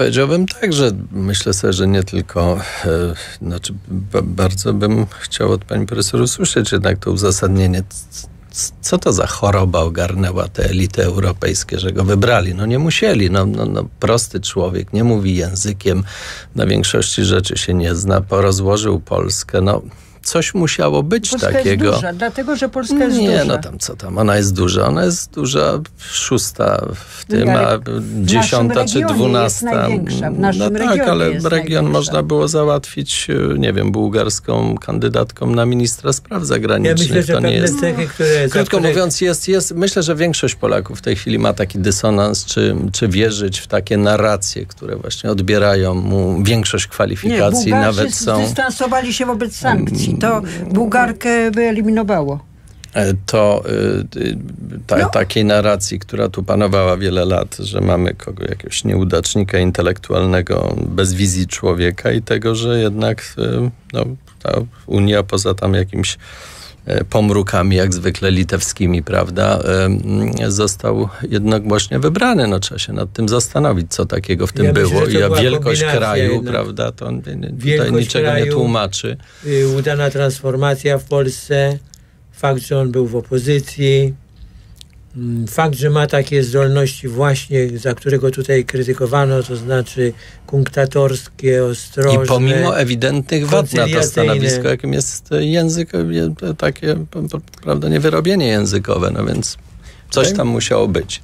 Powiedziałbym tak, że myślę sobie, że nie tylko, e, znaczy ba, bardzo bym chciał od pani profesor usłyszeć jednak to uzasadnienie, co to za choroba ogarnęła te elity europejskie, że go wybrali? No nie musieli. No, no, no, prosty człowiek, nie mówi językiem, na większości rzeczy się nie zna, porozłożył Polskę. No, coś musiało być Polska takiego. Jest duża, dlatego, że Polska jest nie, duża. no tam co tam, ona jest duża, ona jest duża, szósta w tym, Nie, a dziesiąta czy dwunasta. jest największa, w naszym no tak, ale jest region największa. można było załatwić, e, nie wiem, bułgarską kandydatką na ministra spraw Ja zagranicznych. myślę, że to nie jest... cechy, które... Krótko które- mówiąc, jest, jest, myślę, że większość Polaków w tej chwili ma taki dysonans, czy, czy wierzyć w takie narracje, które właśnie odbierają mu większość Nie, kwalifikacji, Bułgarzy nawet są... zdystansowali się wobec sankcji. To Bułgarkę wyeliminowało. E, to y, y, ta, No. takiej narracji, która tu panowała wiele lat, że mamy kogo, jakiegoś nieudacznika intelektualnego bez wizji człowieka i tego, że jednak y, no, ta Unia poza tam jakimś pomrukami, jak zwykle litewskimi, prawda, e, został jednogłośnie wybrany. No, trzeba się nad tym zastanowić, co takiego w tym Ja myślę, było. że to I a była wielkość kraju, jednak. prawda, to nie- nie- tutaj niczego nie kraju. tłumaczy. y, udana transformacja w Polsce, fakt, że on był w opozycji, mm, fakt, że ma takie zdolności właśnie, za którego tutaj krytykowano, to znaczy kunktatorskie, ostrożne. I pomimo ewidentnych wad na to stanowisko, jakim jest język, je- takie p- p- prawda, niewyrobienie językowe, no więc coś Tak. tam musiało być.